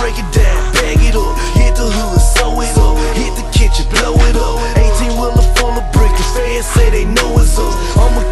break it down, bag it up, hit the hood, sew it up, hit the kitchen, blow it up. 18 wheeler full of brick, the fans say they know it's up. I'ma